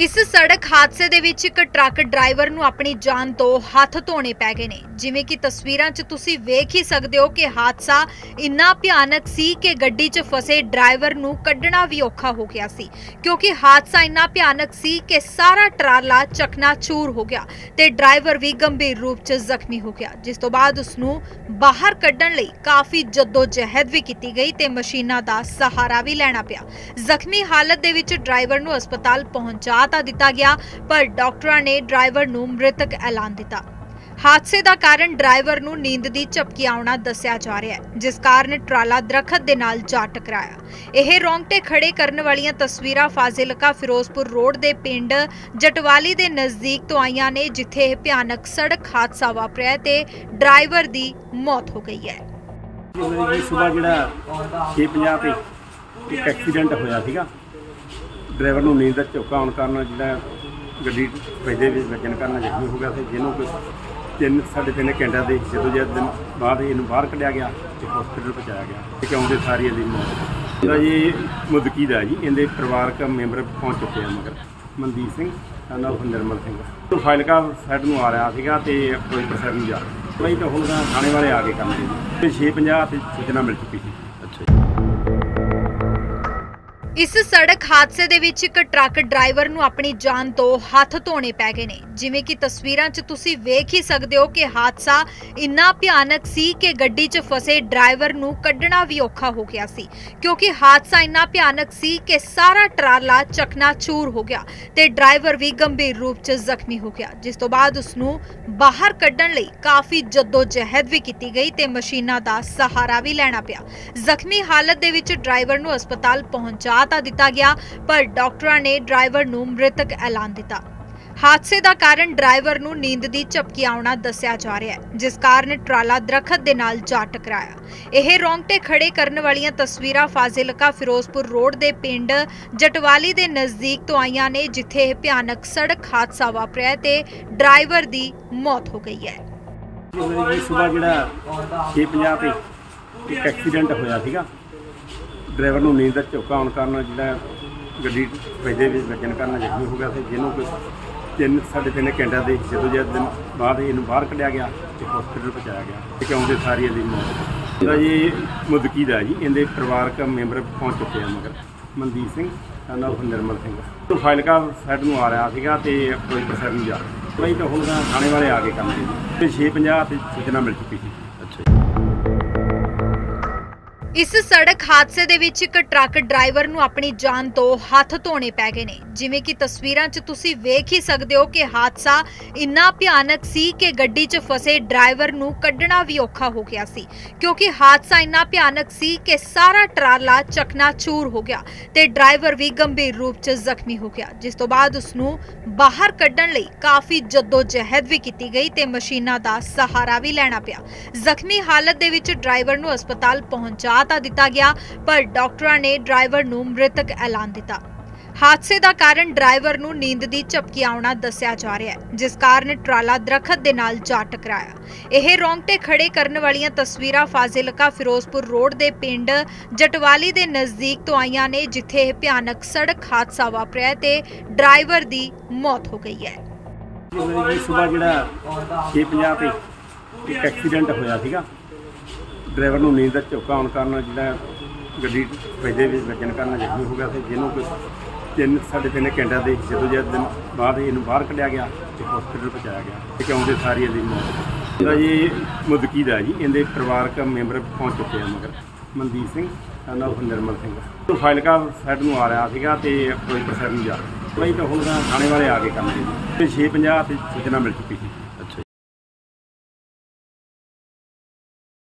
ਇਸ ਸੜਕ ਹਾਦਸੇ ਦੇ ਵਿੱਚ ਇੱਕ ਟਰੱਕ ਡਰਾਈਵਰ ਨੂੰ ਆਪਣੀ ਜਾਨ ਤੋਂ ਹੱਥ ਧੋਣੇ ਪੈ ਗਏ ਨੇ। ਜਿਵੇਂ ਕਿ ਤਸਵੀਰਾਂ 'ਚ ਤੁਸੀਂ ਵੇਖ ਹੀ ਸਕਦੇ ਹੋ ਕਿ ਹਾਦਸਾ ਇੰਨਾ ਭਿਆਨਕ ਸੀ ਕਿ ਗੱਡੀ 'ਚ ਫਸੇ ਡਰਾਈਵਰ ਨੂੰ ਕੱਢਣਾ ਵੀ ਔਖਾ ਹੋ ਗਿਆ ਸੀ। ਕਿਉਂਕਿ ਹਾਦਸਾ ਇੰਨਾ ਭਿਆਨਕ ਸੀ ਕਿ ਸਾਰਾ ਟਰਾਲਾ ਚਕਨਾਚੂਰ ਹੋ ਗਿਆ ਤੇ ਡਰਾਈਵਰ ਵੀ ਗੰਭੀਰ ਰੂਪ 'ਚ ਜ਼ਖਮੀ ਹੋ ਗਿਆ। ਜਿਸ ਤੋਂ ਬਾਅਦ ਉਸ ਨੂੰ ਬਾਹਰ ਕੱਢਣ ਲਈ ਕਾਫੀ ਜਹਿਦ ਵੀ ਕੀਤੀ ਗਈ ਤੇ ਮਸ਼ੀਨਾਂ ਦਾ ਸਹਾਰਾ ਵੀ ਲੈਣਾ ਪਿਆ। ਜ਼ਖਮੀ ਹਾਲਤ ਦੇ ਵਿੱਚ ਡਰਾਈਵਰ ਨੂੰ ਹਸਪਤਾਲ ਪਹੁੰਚਾ ਤਾਂ ਦਿੱਤਾ ਗਿਆ, ਪਰ ਡਾਕਟਰਾਂ ਨੇ ਡਰਾਈਵਰ ਨੂੰ ਮ੍ਰਿਤਕ ਐਲਾਨ ਦਿੱਤਾ। ਹਾਦਸੇ ਦਾ ਕਾਰਨ ਡਰਾਈਵਰ ਨੂੰ ਨੀਂਦ ਦੀ ਝਪਕੀ ਆਉਣਾ ਦੱਸਿਆ ਜਾ ਰਿਹਾ ਹੈ, ਜਿਸ ਕਾਰਨ ਟਰਾਲਾ ਦਰਖਤ ਦੇ ਨਾਲ ਜਾ ਟਕਰਾਇਆ। ਇਹ ਰੌਂਗਟੇ ਖੜੇ ਕਰਨ ਵਾਲੀਆਂ ਤਸਵੀਰਾਂ ਫਾਜ਼ਿਲਕਾ ਫਿਰੋਜ਼ਪੁਰ ਰੋਡ ਦੇ ਪਿੰਡ ਜਟਵਾਲੀ ਦੇ ਨਜ਼ਦੀਕ ਤੋਂ ਆਈਆਂ ਨੇ, ਜਿੱਥੇ ਇਹ ਭਿਆਨਕ ਸੜਕ ਹਾਦਸਾ ਵਾਪਰਿਆ ਤੇ ਡਰਾਈਵਰ ਦੀ ਮੌਤ ਹੋ ਗਈ ਹੈ। ਸਵੇਰ ਜਿਹੜਾ 6:50 ਤੇ ਇੱਕ ਐਕਸੀਡੈਂਟ ਹੋਇਆ ਸੀਗਾ। ਡਰਾਈਵਰ ਨੂੰ ਨੀਂਦ ਦਾ ਝੋਕਾ ਆਉਣ ਕਾਰਨ ਜਿਹੜਾ ਗੱਡੀ ਪੈਦੇ ਵਿੱਚ ਵੱਜਣ ਕਾਰਨ ਜ਼ਖਮੀ ਹੋ ਗਿਆ ਸੀ, ਜਿਹਨੂੰ ਕੋਈ ਤਿੰਨ, ਸਾਢੇ ਤਿੰਨ ਘੰਟਿਆਂ ਦੇ ਜਦੋਂ ਜਦ ਦਿਨ ਬਾਅਦ ਇਹਨੂੰ ਬਾਹਰ ਕੱਢਿਆ ਗਿਆ ਤੇ ਹਸਪੀਟਲ ਪਹੁੰਚਾਇਆ ਗਿਆ ਤੇ ਆਉਂਦੇ ਸਾਰੀ ਇਹਦੀ ਮੌਤ ਇਹਦਾ ਜੀ ਮੁਦਕੀ ਦਾ ਜੀ, ਇਹਦੇ ਪਰਿਵਾਰਕ ਮੈਂਬਰ ਪਹੁੰਚ ਚੁੱਕੇ ਆ ਮਗਰ। ਮਨਦੀਪ ਸਿੰਘ son of ਨਿਰਮਲ ਸਿੰਘ ਉਹ ਫਾਇਲਕਾ ਸਾਈਡ ਨੂੰ ਆ ਰਿਹਾ ਸੀਗਾ ਤੇ ਕੋਈ ਪ੍ਰਸਰ ਨੂੰ ਜਾ ਰਿਹਾ। ਕੋਈ ਤਾਂ ਹੁਣ ਤਾਂ ਥਾਣੇ ਵਾਲੇ ਆ ਕੇ ਕੰਮ ਦੇ ਤੇ 650 ਤੇ ਸੂਚਨਾ ਮਿਲ ਚੁੱਕੀ ਸੀ। ਇਸ ਸੜਕ ਹਾਦਸੇ ਦੇ ਵਿੱਚ ਇੱਕ ਟਰੱਕ ਡਰਾਈਵਰ ਨੂੰ ਆਪਣੀ ਜਾਨ ਤੋਂ ਹੱਥ ਧੋਣੇ ਪੈ ਗਏ ਨੇ। ਜਿਵੇਂ ਕਿ ਤਸਵੀਰਾਂ 'ਚ ਤੁਸੀਂ ਵੇਖ ਹੀ ਸਕਦੇ ਹੋ ਕਿ ਹਾਦਸਾ ਇੰਨਾ ਭਿਆਨਕ ਸੀ ਕਿ ਗੱਡੀ 'ਚ ਫਸੇ ਡਰਾਈਵਰ ਨੂੰ ਕੱਢਣਾ ਵੀ ਔਖਾ ਹੋ ਗਿਆ ਸੀ। ਕਿਉਂਕਿ ਹਾਦਸਾ ਇੰਨਾ ਭਿਆਨਕ ਸੀ ਕਿ ਸਾਰਾ ਟਰਾਲਾ ਚਕਨਾਚੂਰ ਹੋ ਗਿਆ ਤੇ ਡਰਾਈਵਰ ਵੀ ਗੰਭੀਰ ਰੂਪ 'ਚ ਜ਼ਖਮੀ ਹੋ ਗਿਆ। ਜਿਸ ਤੋਂ ਬਾਅਦ ਉਸ ਨੂੰ ਬਾਹਰ ਕੱਢਣ ਲਈ ਕਾਫੀ ਜਹਿਦ ਵੀ ਕੀਤੀ ਗਈ ਤੇ ਮਸ਼ੀਨਾਂ ਦਾ ਸਹਾਰਾ ਵੀ ਲੈਣਾ ਪਿਆ। ਜ਼ਖਮੀ ਹਾਲਤ ਦੇ ਵਿੱਚ ਡਰਾਈਵਰ ਨੂੰ ਹਸਪਤਾਲ ਪਹੁੰਚਾ ਤਾਂ ਦਿੱਤਾ ਗਿਆ, ਪਰ ਡਾਕਟਰਾਂ ਨੇ ਡਰਾਈਵਰ ਨੂੰ ਮ੍ਰਿਤਕ ਐਲਾਨ ਦਿੱਤਾ। ਹਾਦਸੇ ਦਾ ਕਾਰਨ ਡਰਾਈਵਰ ਨੂੰ ਨੀਂਦ ਦੀ ਝਪਕੀ ਆਉਣਾ ਦੱਸਿਆ ਜਾ ਰਿਹਾ ਹੈ, ਜਿਸ ਕਾਰਨ ਟਰਾਲਾ ਦਰਖਤ ਦੇ ਨਾਲ ਜਾ ਟਕਰਾਇਆ। ਇਹ ਰੌਂਗਟੇ ਖੜੇ ਕਰਨ ਵਾਲੀਆਂ ਤਸਵੀਰਾਂ ਫਾਜ਼ਿਲਕਾ ਫਿਰੋਜ਼ਪੁਰ ਰੋਡ ਦੇ ਪਿੰਡ ਜਟਵਾਲੀ ਦੇ ਨਜ਼ਦੀਕ ਤੋਂ ਆਈਆਂ ਨੇ, ਜਿੱਥੇ ਇਹ ਭਿਆਨਕ ਸੜਕ ਹਾਦਸਾ ਵਾਪਰਿਆ ਤੇ ਡਰਾਈਵਰ ਦੀ ਮੌਤ ਹੋ ਗਈ ਹੈ। ਸਵੇਰ ਜਿਹੜਾ 6:50 ਤੇ ਇੱਕ ਐਕਸੀਡੈਂਟ ਹੋਇਆ ਸੀਗਾ। ਡਰਾਈਵਰ ਨੂੰ ਨੀਂਦ ਦਾ ਝੋਕਾ ਆਉਣ ਕਾਰਨ ਜਿਹੜਾ ਗੱਡੀ ਪੈਦੇ ਵਿੱਚ ਵੱਜਣ ਕਾਰਨ ਜ਼ਖਮੀ ਹੋ ਗਿਆ ਸੀ, ਜਿਹਨੂੰ ਕੋਈ ਤਿੰਨ, ਸਾਢੇ ਤਿੰਨ ਘੰਟਿਆਂ ਦੇ ਜਦੋਂ ਜਦ ਦਿਨ ਬਾਅਦ ਇਹਨੂੰ ਬਾਹਰ ਕੱਢਿਆ ਗਿਆ ਤੇ ਹਸਪੀਟਲ ਪਹੁੰਚਾਇਆ ਗਿਆ ਤੇ ਆਉਂਦੇ ਸਾਰੀ ਇਹਦੀ ਮੌਤ ਇਹਦਾ ਜੀ ਮੁਦਕੀ ਦਾ ਜੀ, ਇਹਦੇ ਪਰਿਵਾਰਕ ਮੈਂਬਰ ਪਹੁੰਚ ਚੁੱਕੇ ਆ ਮਗਰ। ਮਨਦੀਪ ਸਿੰਘ son of ਨਿਰਮਲ ਸਿੰਘ ਉਹ ਫਾਈਲਕਾ ਸਾਈਡ ਨੂੰ ਆ ਰਿਹਾ ਸੀਗਾ ਤੇ ਕੋਈ ਪ੍ਰਸਰ ਨੂੰ ਜਾ ਰਿਹਾ। ਕੋਈ ਤਾਂ ਹੁਣ ਤਾਂ ਥਾਣੇ ਵਾਲੇ ਆ ਕੇ ਕੰਮ ਦੇ ਤੇ 6:50 ਤੇ ਸੂਚਨਾ ਮਿਲ ਚੁੱਕੀ ਸੀ। ਇਸ ਸੜਕ ਹਾਦਸੇ ਦੇ ਵਿੱਚ ਇੱਕ ਟਰੱਕ ਡਰਾਈਵਰ ਨੂੰ ਆਪਣੀ ਜਾਨ ਤੋਂ ਹੱਥ ਧੋਣੇ ਪੈ ਗਏ ਨੇ। ਜਿਵੇਂ ਕਿ ਤਸਵੀਰਾਂ 'ਚ ਤੁਸੀਂ ਵੇਖ ਹੀ ਸਕਦੇ ਹੋ ਕਿ ਹਾਦਸਾ ਇੰਨਾ ਭਿਆਨਕ ਸੀ ਕਿ ਗੱਡੀ 'ਚ ਫਸੇ ਡਰਾਈਵਰ ਨੂੰ ਕੱਢਣਾ ਵੀ ਔਖਾ ਹੋ ਗਿਆ ਸੀ। ਕਿਉਂਕਿ ਹਾਦਸਾ ਇੰਨਾ ਭਿਆਨਕ ਸੀ ਕਿ ਸਾਰਾ ਟਰਾਲਾ ਚਕਨਾਚੂਰ ਹੋ ਗਿਆ ਤੇ ਡਰਾਈਵਰ ਵੀ ਗੰਭੀਰ ਰੂਪ 'ਚ ਜ਼ਖਮੀ ਹੋ ਗਿਆ। ਜਿਸ ਤੋਂ ਬਾਅਦ ਉਸ ਨੂੰ ਬਾਹਰ ਕੱਢਣ ਲਈ ਕਾਫੀ ਜਹਿਦ ਵੀ ਕੀਤੀ ਗਈ ਤੇ ਮਸ਼ੀਨਾਂ ਦਾ ਸਹਾਰਾ ਵੀ ਲੈਣਾ ਪਿਆ। ਜ਼ਖਮੀ ਹਾਲਤ ਦੇ ਵਿੱਚ ਡਰਾਈਵਰ ਨੂੰ ਹਸਪਤਾਲ ਪਹੁੰਚਾ ਤਾਂ ਦਿੱਤਾ ਗਿਆ, ਪਰ ਡਾਕਟਰਾਂ ਨੇ ਡਰਾਈਵਰ ਨੂੰ ਮ੍ਰਿਤਕ ਐਲਾਨ ਦਿੱਤਾ। ਹਾਦਸੇ ਦਾ ਕਾਰਨ ਡਰਾਈਵਰ ਨੂੰ ਨੀਂਦ ਦੀ ਝਪਕੀ ਆਉਣਾ ਦੱਸਿਆ ਜਾ ਰਿਹਾ ਹੈ, ਜਿਸ ਕਾਰਨ ਟਰਾਲਾ ਦਰਖਤ ਦੇ ਨਾਲ ਜਾ ਟਕਰਾਇਆ। ਇਹ ਰੌਂਗਟੇ ਖੜੇ ਕਰਨ ਵਾਲੀਆਂ ਤਸਵੀਰਾਂ ਫਾਜ਼ਿਲਕਾ ਫਿਰੋਜ਼ਪੁਰ ਰੋਡ ਦੇ ਪਿੰਡ ਜਟਵਾਲੀ ਦੇ ਨਜ਼ਦੀਕ ਤੋਂ ਆਈਆਂ ਨੇ, ਜਿੱਥੇ ਇਹ ਭਿਆਨਕ ਸੜਕ ਹਾਦਸਾ ਵਾਪਰਿਆ ਤੇ ਡਰਾਈਵਰ ਦੀ ਮੌਤ ਹੋ ਗਈ ਹੈ। ਸਵੇਰ ਜਿਹੜਾ 6:50 ਤੇ ਇੱਕ ਐਕਸੀਡੈਂਟ ਹੋਇਆ ਸੀਗਾ। ਡਰਾਈਵਰ ਨੂੰ ਨੀਂਦ ਦਾ ਝੋਕਾ ਆਉਣ ਕਾਰਨ ਜਿਹੜਾ ਗੱਡੀ ਪੈਦੇ ਵਿੱਚ ਵੱਜਣ ਕਾਰਨ ਜ਼ਖਮੀ ਹੋ ਗਿਆ ਸੀ, ਜਿਹਨੂੰ ਕੋਈ ਤਿੰਨ ਸਾਢੇ ਤਿੰਨ ਘੰਟਿਆਂ ਦੇ ਜਦੋਂ ਜਦ ਦਿਨ ਬਾਅਦ ਇਹਨੂੰ ਬਾਹਰ ਕੱਢਿਆ ਗਿਆ ਤੇ ਹਸਪੀਟਲ ਪਹੁੰਚਾਇਆ ਗਿਆ ਤੇ ਕਿਉਂਦੇ ਸਾਰੀ ਇਹਦੀ ਮੌਤ ਇਹਦਾ ਜੀ ਮੁਦਕੀ ਦਾ ਜੀ, ਇਹਦੇ ਪਰਿਵਾਰਕ ਮੈਂਬਰ ਪਹੁੰਚ ਚੁੱਕੇ ਆ ਮਗਰ। Mandeep Singh son of Nirmal Singh. ਉਹ ਫਾਇਲਕਾ ਸਾਈਡ ਨੂੰ ਆ ਰਿਹਾ ਸੀਗਾ ਤੇ ਕੋਈ ਪ੍ਰਸਰ ਨੂੰ ਜਾ ਰਿਹਾ। ਕੋਈ ਤਾਂ ਹੁਣ ਥਾਣੇ ਵਾਲੇ ਆ ਕੇ ਕੰਮ ਦੇ ਤੇ 6:50 ਤੇ ਸੂਚਨਾ ਮਿਲ ਚੁੱਕੀ ਸੀ।